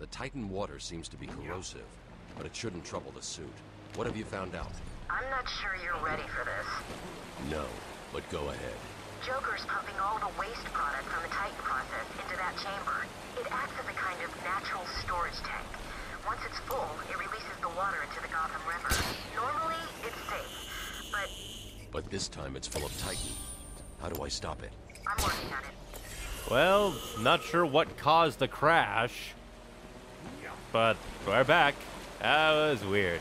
The Titan water seems to be corrosive, but it shouldn't trouble the suit. What have you found out? I'm not sure you're ready for this. No, but go ahead. Joker's pumping all the waste product from the Titan process into that chamber. It acts as a kind of natural storage tank. Once it's full, it releases the water into the Gotham River. Normally, it's safe, but But this time it's full of Titan. How do I stop it? I'm working on it. Well, not sure what caused the crash. But we're back. That was weird.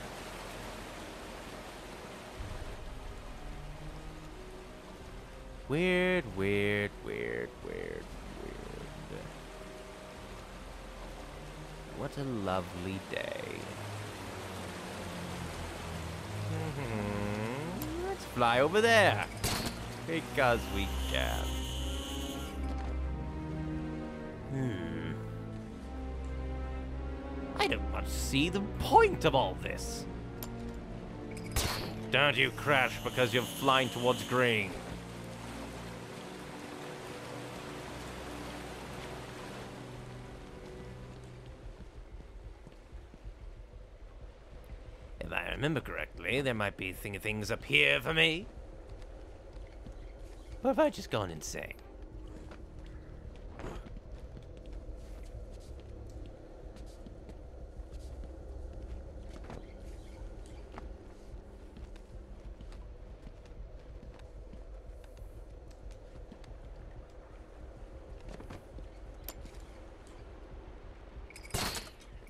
Weird, weird, weird, weird, weird. What a lovely day. Mhm. Let's fly over there. Because we can. See the point of all this. Don't you crash because you're flying towards green. If I remember correctly, there might be thing things up here for me. Or have I just gone insane?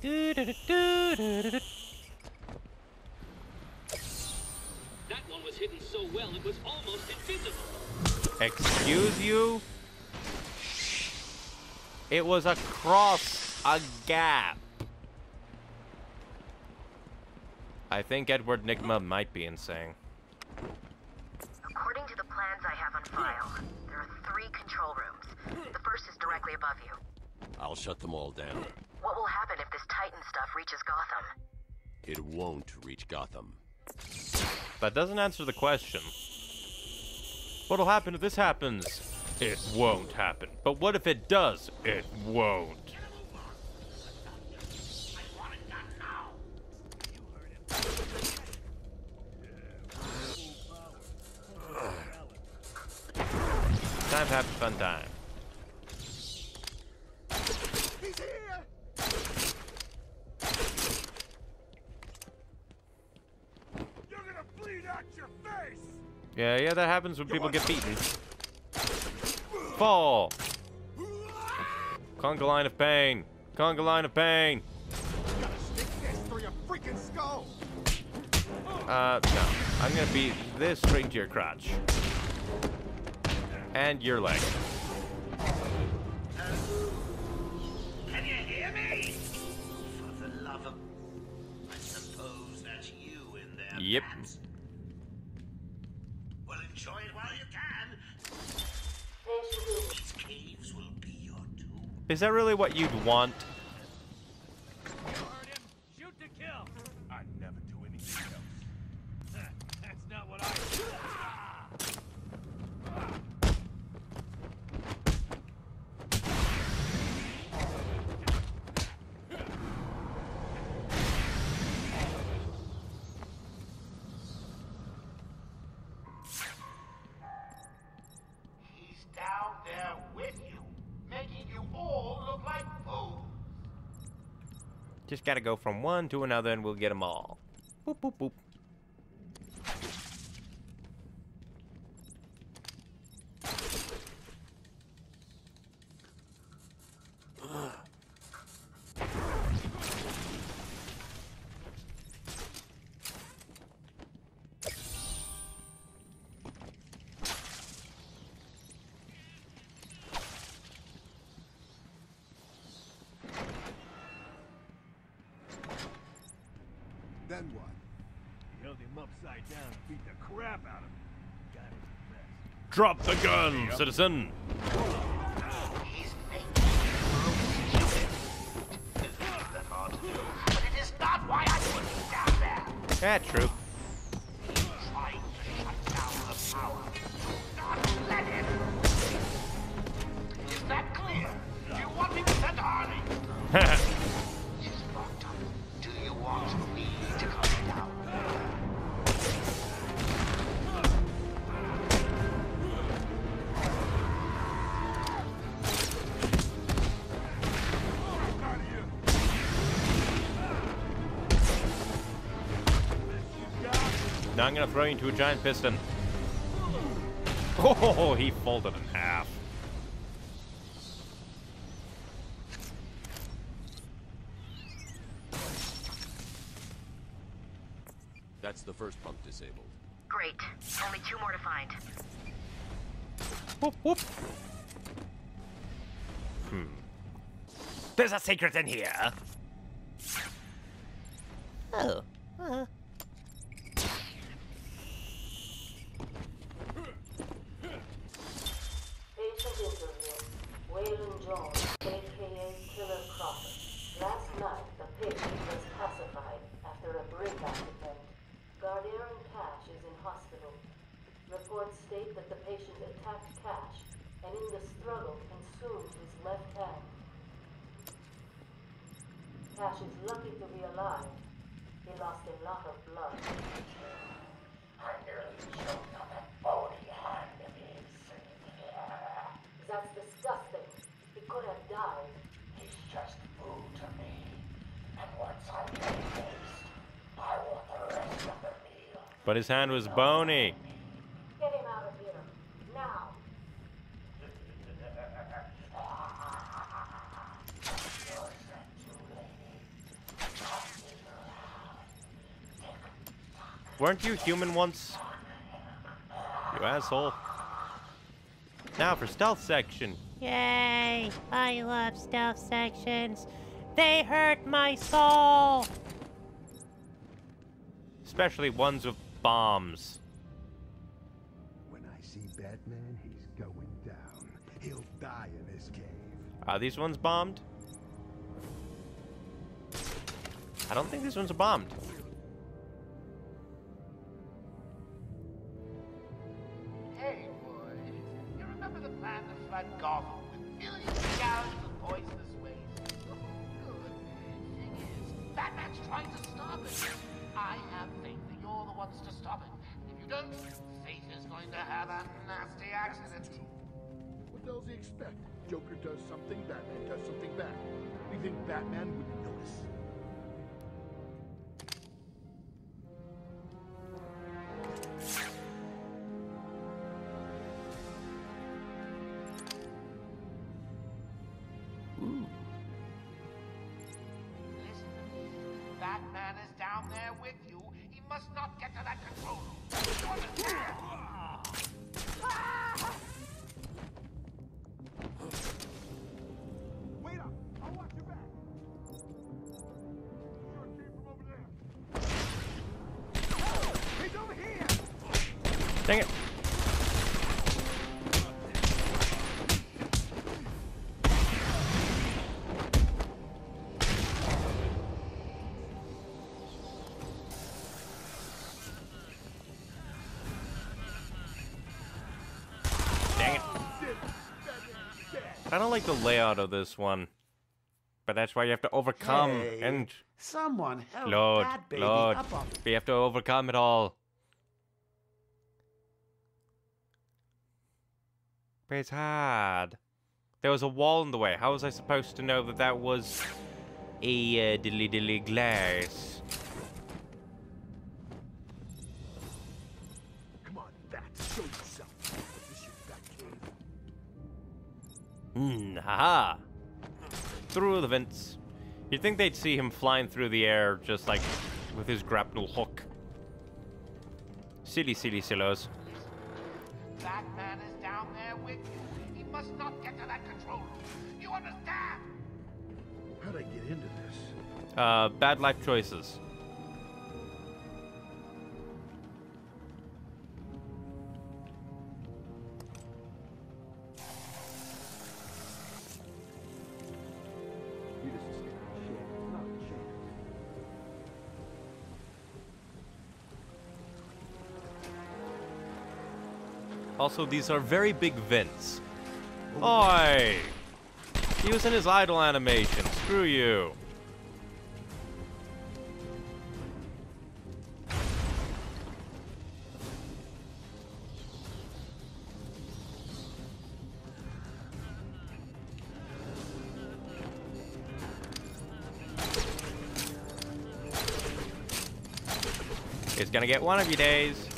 That one was hidden so well it was almost invisible. Excuse you? It was across a gap. I think Edward Nygma might be insane. According to the plans I have on file, there are three control rooms. The first is directly above you. I'll shut them all down. What will happen if this Titan stuff reaches Gotham? It won't reach Gotham. That doesn't answer the question. What'll happen if this happens? It won't happen. But what if it does? It won't. Time to have a fun time. You're gonna bleed out your face! Yeah, yeah, that happens when people get beaten. Fall! Conga line of pain. Conga line of pain. Gotta stick this through your freaking skull! Uh, no. I'm gonna beat this straight to your crotch. And your leg. Enjoy it while you can. These caves will be your tomb. Is that really what you'd want? Heard him? Shoot to kill! I never do anything else. That's not what I do. He's down there with you, making you all look like fools. Just gotta go from one to another and we'll get them all. Boop, boop, boop. Then what? He held him upside down and beat the crap out of him. Guy was a. Drop the gun, citizen! He's making I'm gonna throw you into a giant piston. Oh, he folded in half. That's the first pump disabled. Great. Only two more to find. Whoop, whoop. Hmm. There's a secret in here. Oh. Uh. Patient Aka Killer Crawford. Last night, the patient was pacified after a breakout event. Guard Aaron Cash is in hospital. Reports state that the patient attacked Cash and in the struggle consumed his left hand. Cash is lucky to be alive. He lost a lot of blood. I nearly choked on that bony hand of his. That's disgusting. He could have died. He's just food to me. And once I get a taste, I want the rest of the meal. But his hand was bony. Get him out of here. Now. Weren't you human once? You asshole. Now for stealth section. Yay! I love stealth sections. They hurt my soul. Especially ones with bombs. When I see Batman, he's going down. He'll die in this cave. Are these ones bombed? I don't think these ones are bombed. Expect? Joker does something, Batman does something back. You think Batman wouldn't notice? Don't like the layout of this one. But that's why you have to overcome Hey, and Someone help Lord, that baby Lord, up we have to overcome it all. But it's hard. There was a wall in the way. How was I supposed to know that that was a uh, diddly diddly glass? Hmm, haha. Through the vents. You'd think they'd see him flying through the air just like with his grapnel hook. Silly, silly sillos. Batman is down there with you. He must not get to that control room. You understand? How'd I get into this? Uh, bad life choices. Also, these are very big vents. Oi! He was in his idle animation. Screw you. It's gonna get one of you days.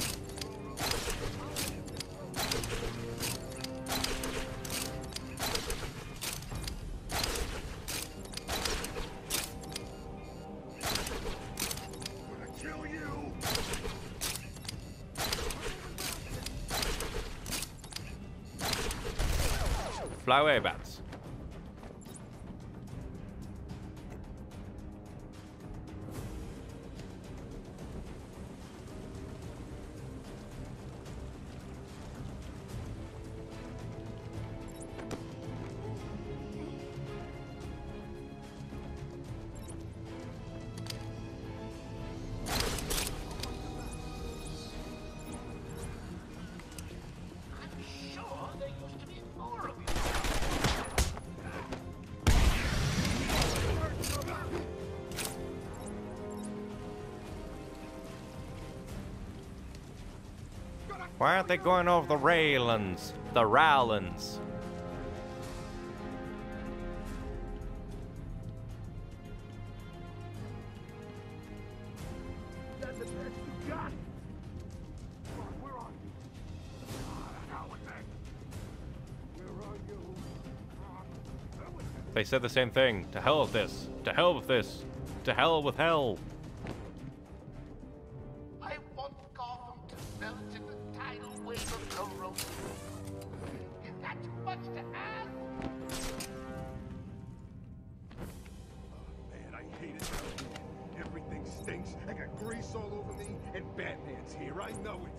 Why aren't they going over the railings? The that. They said the same thing. To hell with this. To hell with this. To hell with hell. Grease all over me, and Batman's here. I know it.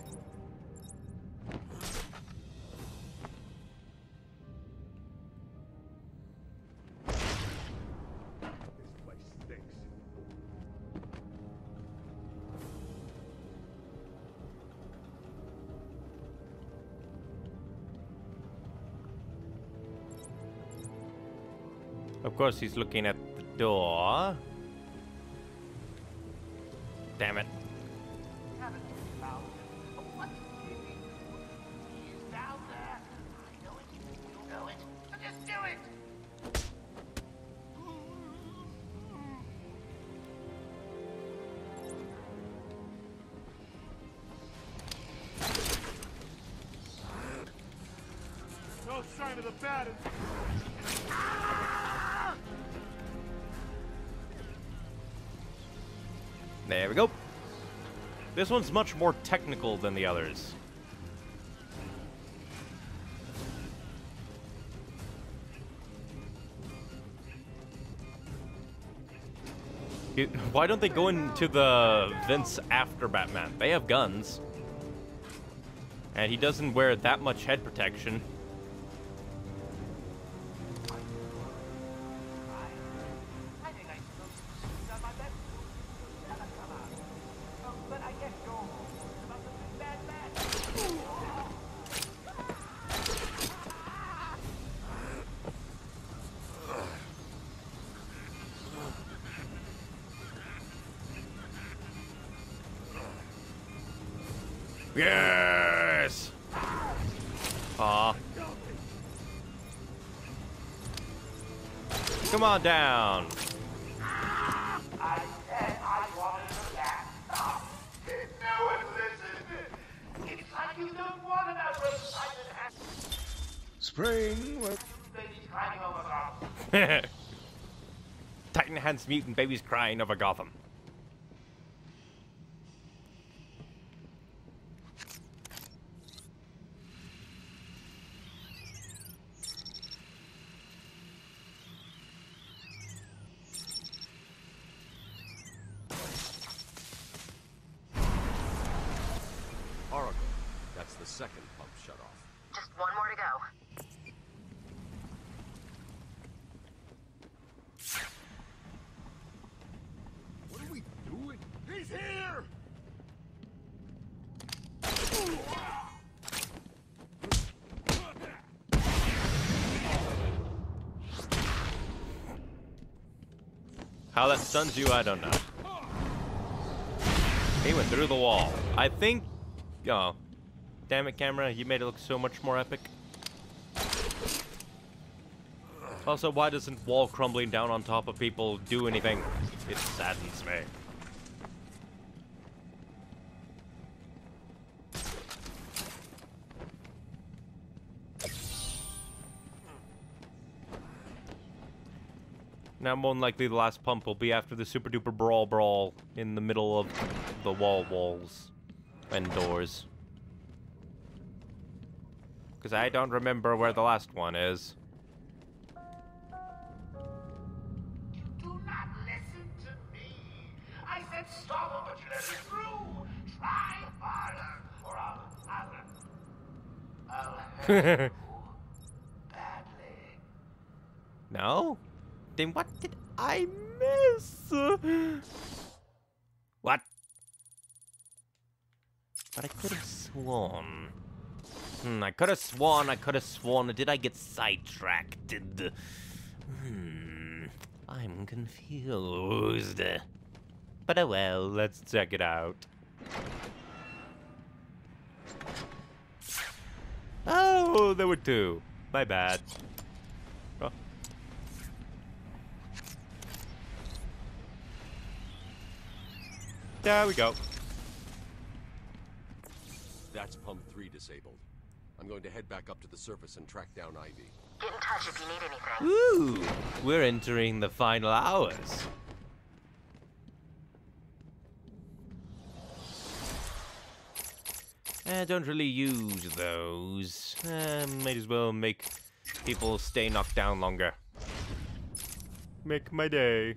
Of course, he's looking at the door. Damn it. No sign of the bat. There we go. This one's much more technical than the others. It- Why don't they go into the vents after Batman? They have guns. And he doesn't wear that much head protection. Yes! Aw. Come on down. I said I wanted to laugh. No one listened. It's like you don't want an outbreak and Spring. Well, babies climbing over Gotham. Titan Hands mutant babies crying over Gotham. That's the second pump shut off. Just one more to go. what are we doing? He's here! How that stuns you, I don't know. He went through the wall. I think... Oh. Damn it, camera, you made it look so much more epic. Also, why doesn't wall crumbling down on top of people do anything? It saddens me. Now, more than likely, the last pump will be after the super duper brawl brawl in the middle of the wall walls and doors. Because I don't remember where the last one is. Do not listen to me. I said stop, but you let through. Try harder, or I'll, I'll, I'll hurt you badly. No? Then what did I miss? What? But I could have sworn. Hmm, I could have sworn, I could have sworn. Did I get sidetracked? Hmm, I'm confused. But oh well, let's check it out. Oh, there were two. My bad. Oh. There we go. That's pump three disabled. I'm going to head back up to the surface and track down Ivy. Get in touch if you need anything. Ooh, we're entering the final hours. I don't really use those. Uh, might as well make people stay knocked down longer. Make my day.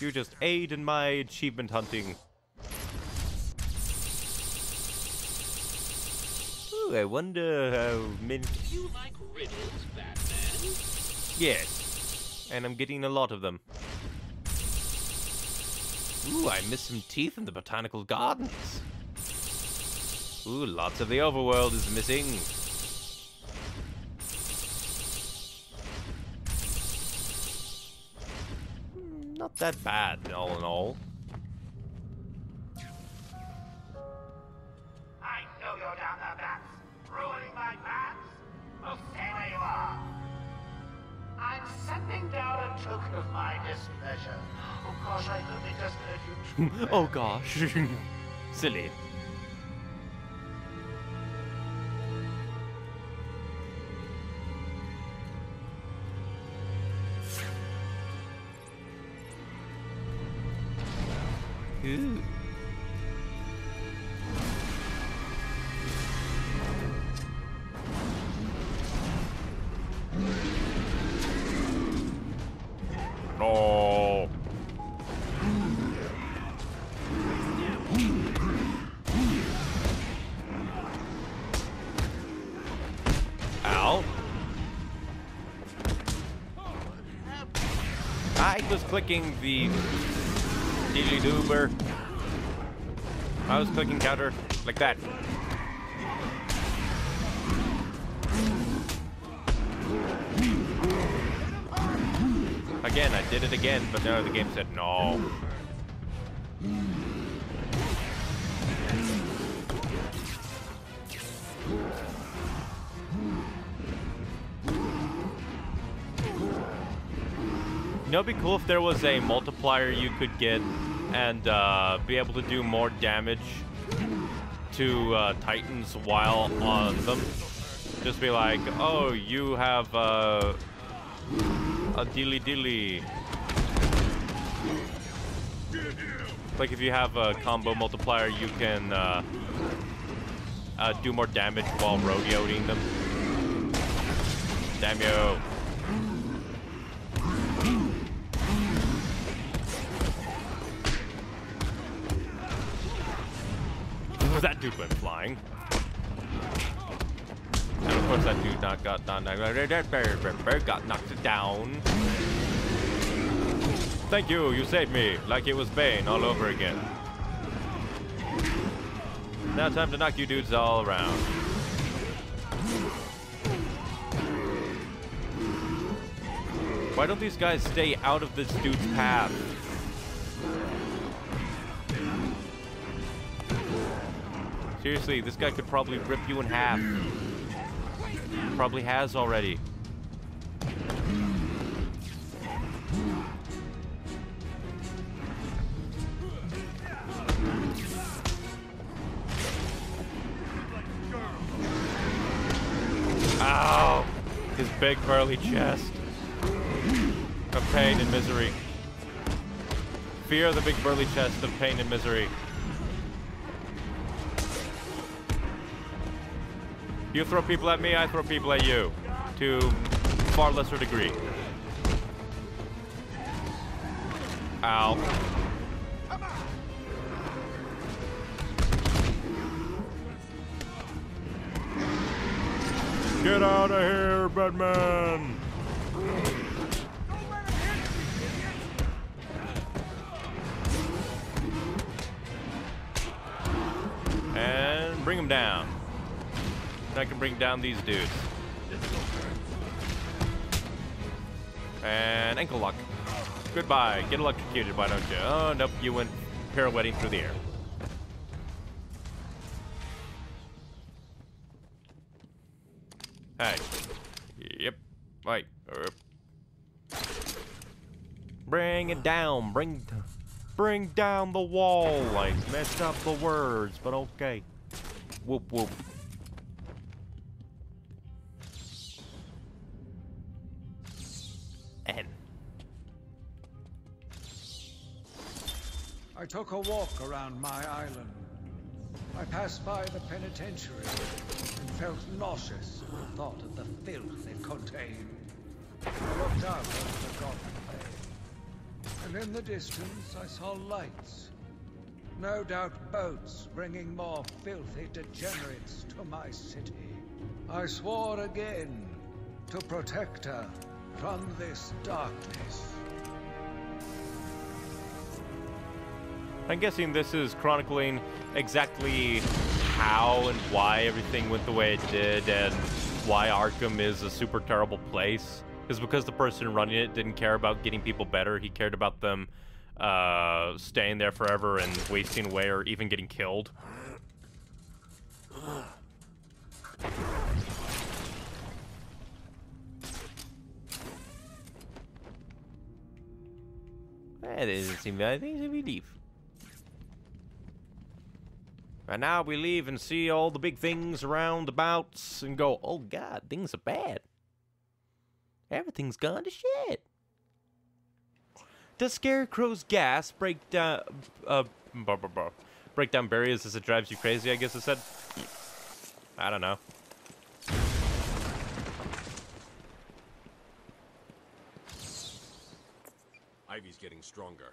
You just aid in my achievement hunting. I wonder how many. You like riddles, Batman? Yes, and I'm getting a lot of them. Ooh, I missed some teeth in the botanical gardens. Ooh, lots of the overworld is missing. Hmm, Not that bad, all in all. oh gosh. Silly. Ooh. Clicking the dilly doober. I was clicking counter like that. Again, I did it again, but no, the game said no. Know, it'd be cool if there was a multiplier you could get and uh, be able to do more damage to uh, Titans while on them. Just be like, oh, you have uh, a dilly dilly. Like if you have a combo multiplier, you can uh, uh, do more damage while rodeoing them. Damn you. Dude went flying. And of course that dude not got not, got knocked down. Thank you, you saved me, like it was Bane all over again. Now time to knock you dudes all around. Why don't these guys stay out of this dude's path? Seriously, this guy could probably rip you in half. Probably has already. Ow! His big burly chest of pain and misery. Fear the big burly chest of pain and misery. You throw people at me, I throw people at you. To far lesser degree. Ow. Get out of here, Batman! And bring him down. I can bring down these dudes. And ankle lock. Goodbye. Get electrocuted, why don't you? Oh, nope, you went pirouetting through the air. Hey. Yep. Right. Bring it down. Bring, bring down the wall. I messed up the words, but okay. Whoop whoop. Took a walk around my island. I passed by the penitentiary and felt nauseous at the thought of the filth it contained. I looked out over the Gotham Bay, and in the distance I saw lights. No doubt boats bringing more filthy degenerates to my city. I swore again to protect her from this darkness. I'm guessing this is chronicling exactly how and why everything went the way it did and why Arkham is a super terrible place. Is because the person running it didn't care about getting people better. He cared about them uh, staying there forever and wasting away or even getting killed. That doesn't seem bad. I think we leave. And now we leave and see all the big things around about and go, oh god, things are bad. Everything's gone to shit. Does Scarecrow's gas break down, uh, blah, blah, blah, break down barriers as it drives you crazy, I guess it said? I don't know. Ivy's getting stronger.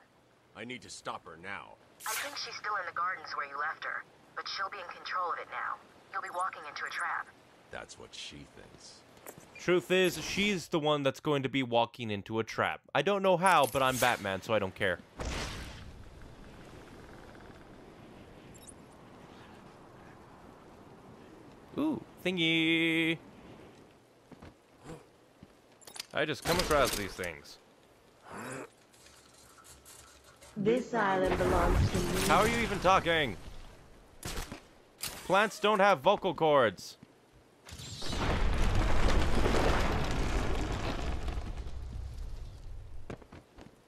I need to stop her now. I think she's still in the gardens where you left her, but she'll be in control of it now. You'll be walking into a trap. That's what she thinks. Truth is, she's the one that's going to be walking into a trap. I don't know how, but I'm Batman, so I don't care. Ooh, thingy. I just come across these things. This island belongs to me. How are you even talking? Plants don't have vocal cords.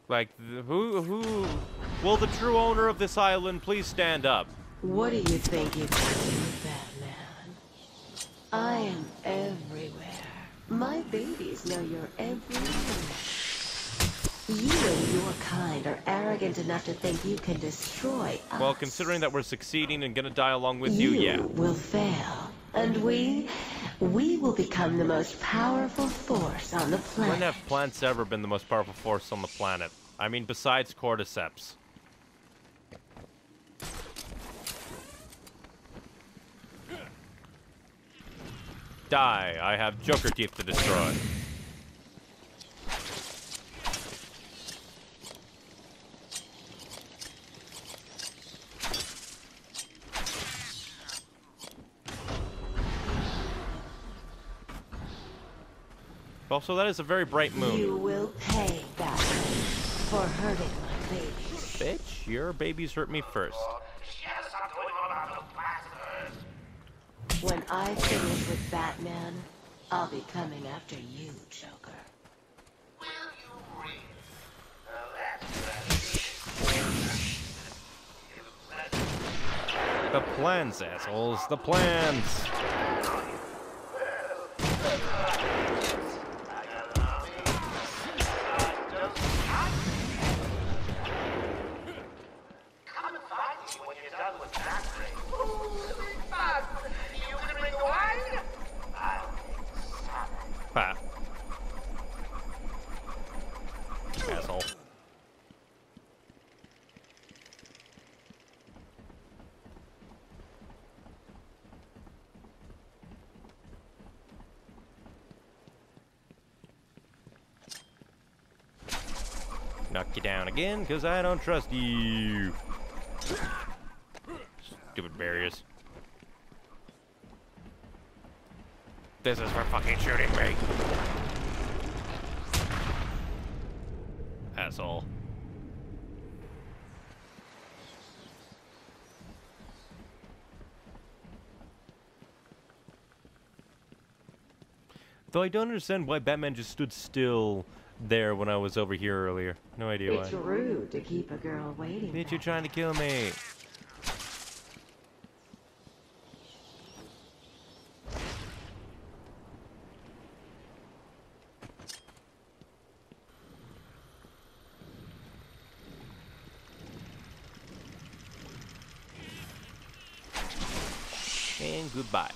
Like, who, who, will the true owner of this island please stand up? What do you think you're doing, Batman? I am everywhere. My babies know you're everywhere. You and your kind are arrogant enough to think you can destroy us. Well, considering that we're succeeding and gonna die along with you, yeah. will fail. And we, we will become the most powerful force on the planet. When have plants ever been the most powerful force on the planet? I mean, besides cordyceps. Die. I have Joker teeth to destroy. Also, that is a very bright moon. You will pay, Batman, for hurting my babies. Bitch, your babies hurt me first. Yes, I'm doing all about those bastards. When I finish with Batman, I'll be coming after you, Joker. Will you? That's The plans, assholes. The plans. Knock you down again, because I don't trust you. Stupid barriers. This is for fucking shooting me. Asshole. Though I don't understand why Batman just stood still there when I was over here earlier. No idea It's why. rude to keep a girl waiting. Bitch, you're trying to kill me. And goodbye.